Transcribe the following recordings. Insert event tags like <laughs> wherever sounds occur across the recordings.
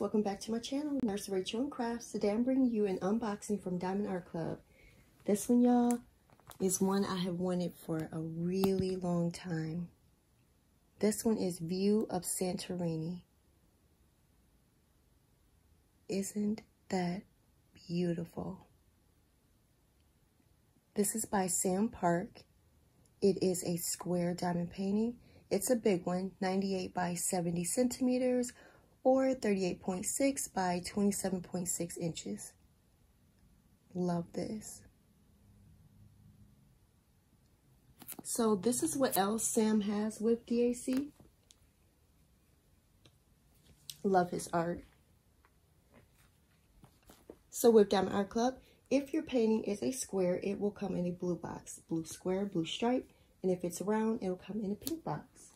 welcome back to my channel, Nurse Rachel and Crafts. Today I'm bringing you an unboxing from Diamond Art Club. This one, y'all, is one I have wanted for a really long time. This one is View of Santorini. Isn't that beautiful? This is by Sam Park. It is a square diamond painting. It's a big one, 98 by 70 centimeters, or 38.6 by 27.6 inches. Love this. So this is what else Sam has with DAC. Love his art. So with Diamond Art Club, if your painting is a square, it will come in a blue box. Blue square, blue stripe. And if it's round, it'll come in a pink box.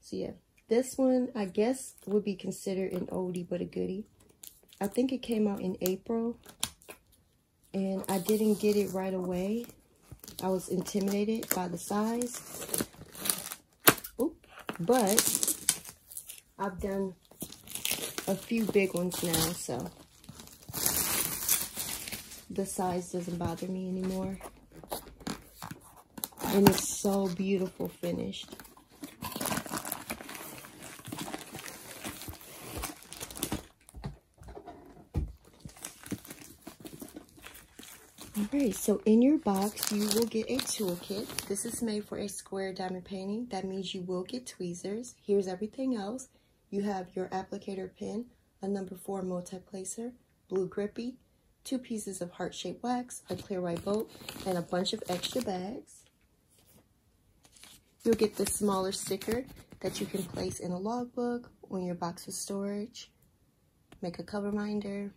So yeah, this one, I guess, would be considered an oldie but a goodie. I think it came out in April. And I didn't get it right away. I was intimidated by the size. Oop. But I've done a few big ones now, so the size doesn't bother me anymore. And it's so beautiful finished. Alright, so in your box, you will get a toolkit. This is made for a square diamond painting. That means you will get tweezers. Here's everything else. You have your applicator pin, a number four multi-placer, blue grippy, two pieces of heart-shaped wax, a clear white bolt, and a bunch of extra bags. You'll get the smaller sticker that you can place in a logbook, on your box of storage, make a cover minder,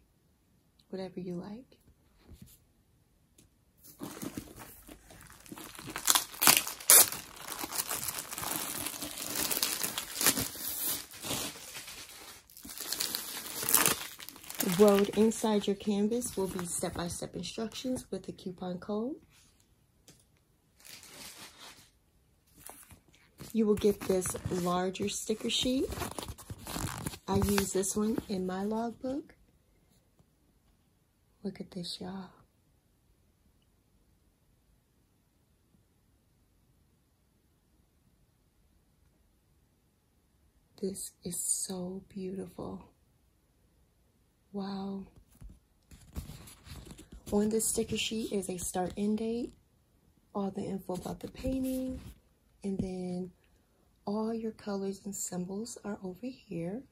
whatever you like. Wrote inside your canvas will be step-by-step -step instructions with a coupon code. You will get this larger sticker sheet. I use this one in my logbook. Look at this, y'all. This is so beautiful. Wow. On this sticker sheet is a start end date, all the info about the painting, and then all your colors and symbols are over here.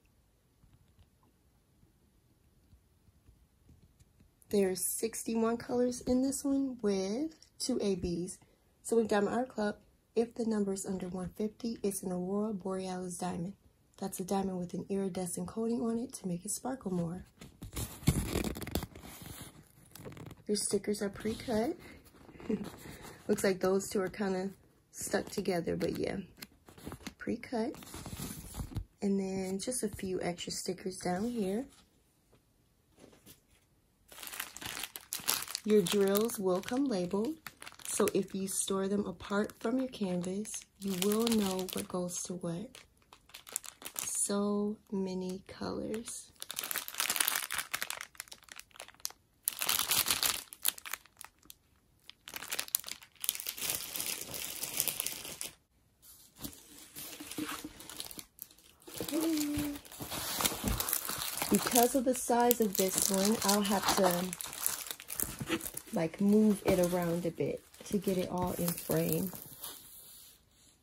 There's 61 colors in this one with two ABs. So with Diamond Art Club, if the number is under 150, it's an Aurora Borealis diamond. That's a diamond with an iridescent coating on it to make it sparkle more. Your stickers are pre-cut. <laughs> Looks like those two are kind of stuck together, but yeah, pre-cut. And then just a few extra stickers down here. Your drills will come labeled, so if you store them apart from your canvas, you will know what goes to what so many colors. Because of the size of this one, I'll have to like move it around a bit to get it all in frame.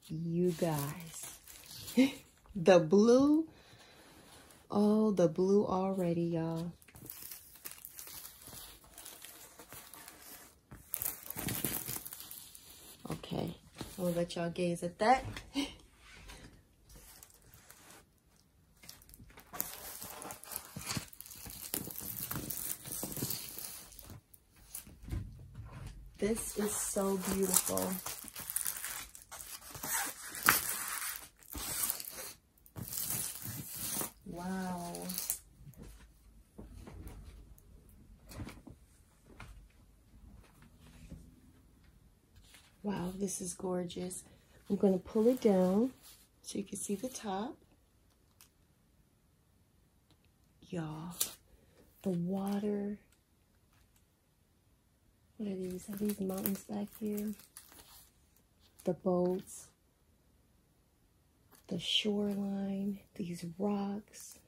You guys. <laughs> The blue. Oh, the blue already, y'all. Okay, I'll let y'all gaze at that. <gasps> this is so beautiful. Wow, this is gorgeous. I'm going to pull it down so you can see the top. y'all. The water. What are these? Are these mountains back here? The boats. The shoreline. These rocks.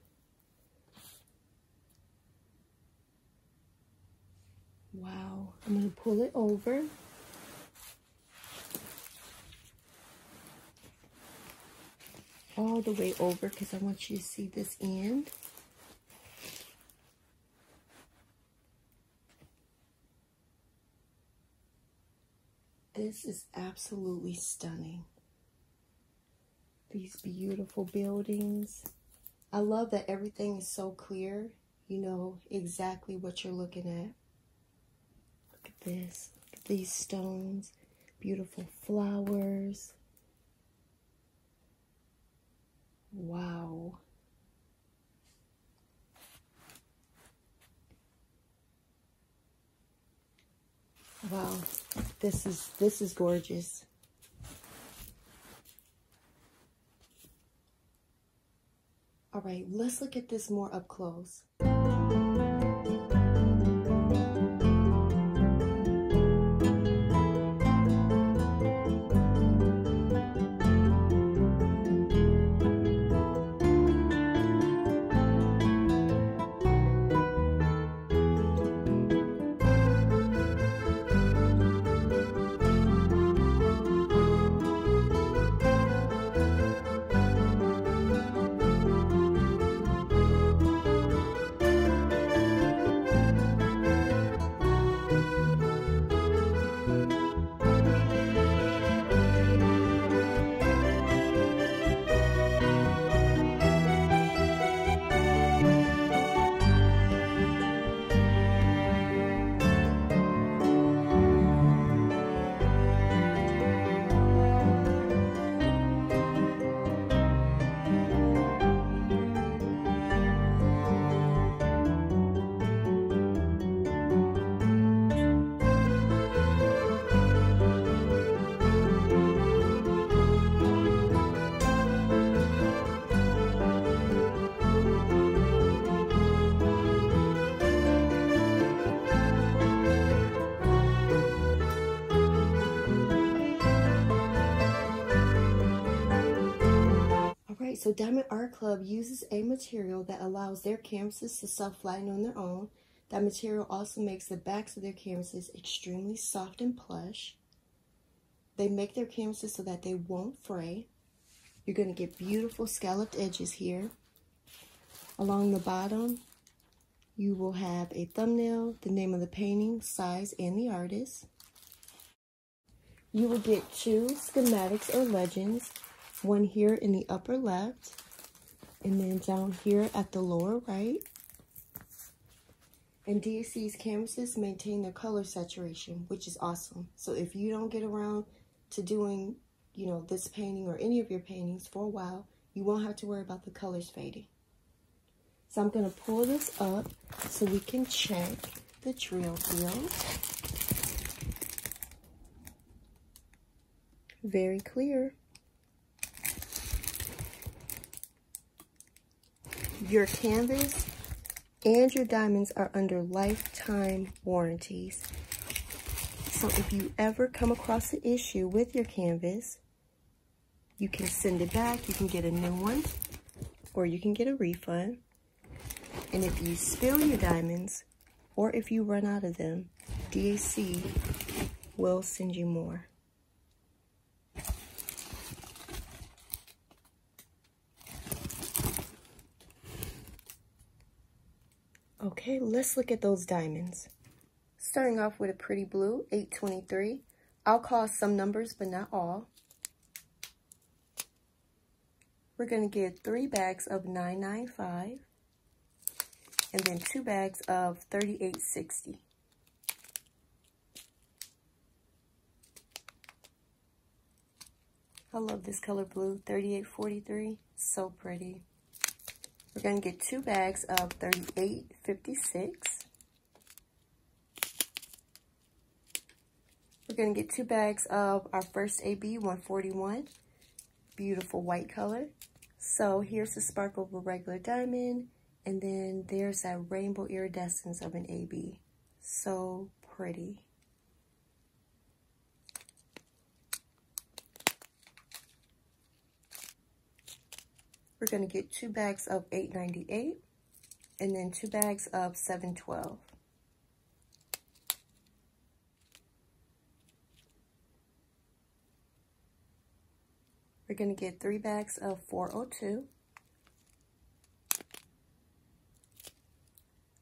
Wow. I'm going to pull it over. All the way over because I want you to see this end. This is absolutely stunning. These beautiful buildings. I love that everything is so clear. You know exactly what you're looking at. Look at this. Look at these stones. Beautiful flowers. Wow. Wow, this is this is gorgeous. All right, let's look at this more up close. So Diamond Art Club uses a material that allows their canvases to self-flatten on their own. That material also makes the backs of their canvases extremely soft and plush. They make their canvases so that they won't fray. You're going to get beautiful scalloped edges here. Along the bottom, you will have a thumbnail, the name of the painting, size, and the artist. You will get two schematics or legends one here in the upper left, and then down here at the lower right. And DAC's canvases maintain their color saturation, which is awesome. So if you don't get around to doing, you know, this painting or any of your paintings for a while, you won't have to worry about the colors fading. So I'm going to pull this up so we can check the drill field. Very clear. Your canvas and your diamonds are under lifetime warranties. So if you ever come across an issue with your canvas, you can send it back, you can get a new one, or you can get a refund. And if you spill your diamonds, or if you run out of them, DAC will send you more. Okay, let's look at those diamonds. Starting off with a pretty blue, 823. I'll call some numbers, but not all. We're going to get three bags of 995 and then two bags of 3860. I love this color blue, 3843. So pretty. We're going to get two bags of 38.56. We're going to get two bags of our first AB 141. Beautiful white color. So here's the sparkle of a regular diamond. And then there's that rainbow iridescence of an AB. So pretty. We're going to get two bags of 8.98 and then two bags of 7.12. We're going to get three bags of 402.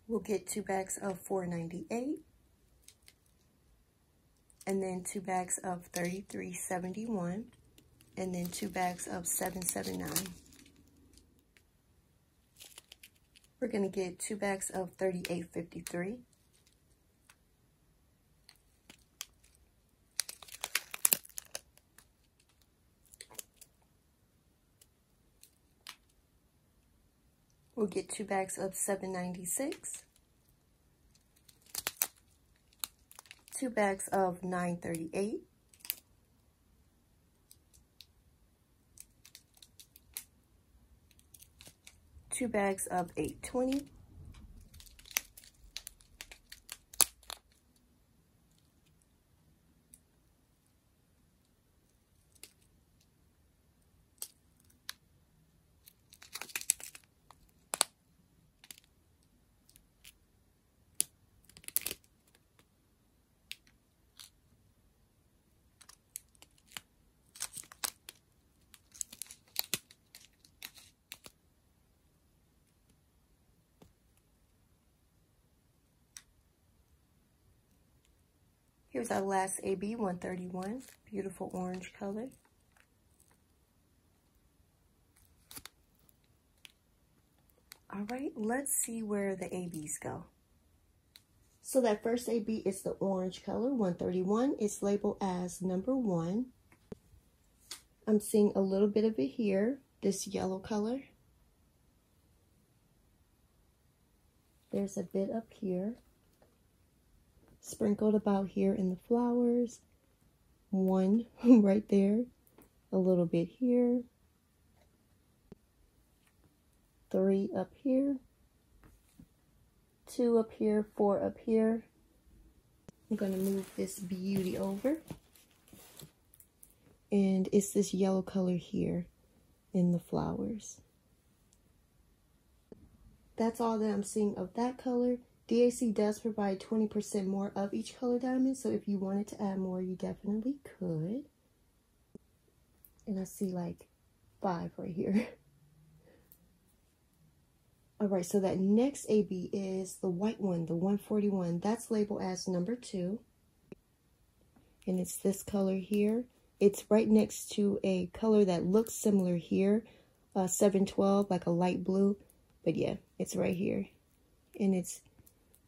We'll get two bags of 498 and then two bags of 3371 and then two bags of 779. We're going to get two bags of 3853 We'll get two bags of 796. Two bags of 938. Two bags of 820. Here's our last AB 131, beautiful orange color. All right, let's see where the ABs go. So that first AB is the orange color, 131. It's labeled as number one. I'm seeing a little bit of it here, this yellow color. There's a bit up here sprinkled about here in the flowers. One <laughs> right there, a little bit here, three up here, two up here, four up here. I'm going to move this beauty over. And it's this yellow color here in the flowers. That's all that I'm seeing of that color. DAC does provide 20% more of each color diamond, so if you wanted to add more, you definitely could. And I see like five right here. <laughs> All right, so that next AB is the white one, the 141. That's labeled as number two. And it's this color here. It's right next to a color that looks similar here, uh, 712, like a light blue. But yeah, it's right here. And it's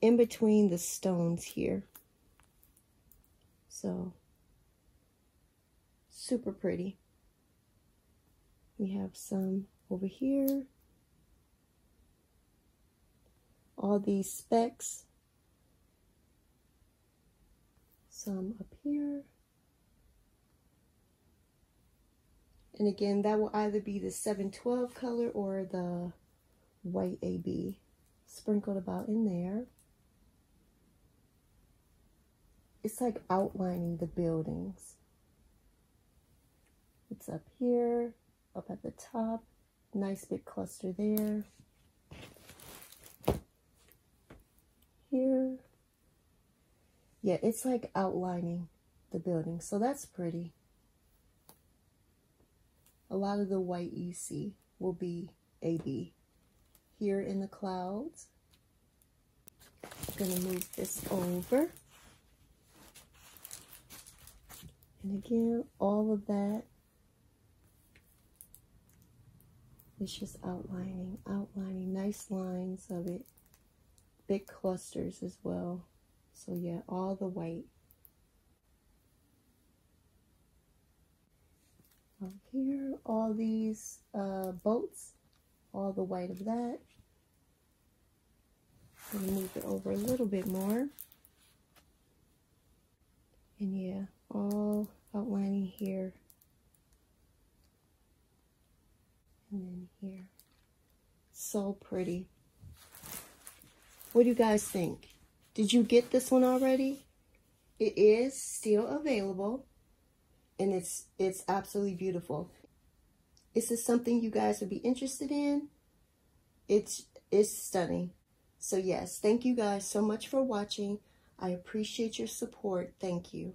in between the stones here. So, super pretty. We have some over here. All these specks. Some up here. And again, that will either be the 712 color or the white AB sprinkled about in there it's like outlining the buildings. It's up here, up at the top, nice big cluster there. Here. Yeah, it's like outlining the building, so that's pretty. A lot of the white you see will be AB. Here in the clouds, I'm gonna move this over. And again, all of that is just outlining, outlining nice lines of it. Big clusters as well. So yeah, all the white. Up here, all these uh, boats, all the white of that. move it over a little bit more. And yeah, all outlining here and then here. So pretty. What do you guys think? Did you get this one already? It is still available and it's it's absolutely beautiful. Is this something you guys would be interested in? It's it's stunning. So yes, thank you guys so much for watching. I appreciate your support. Thank you.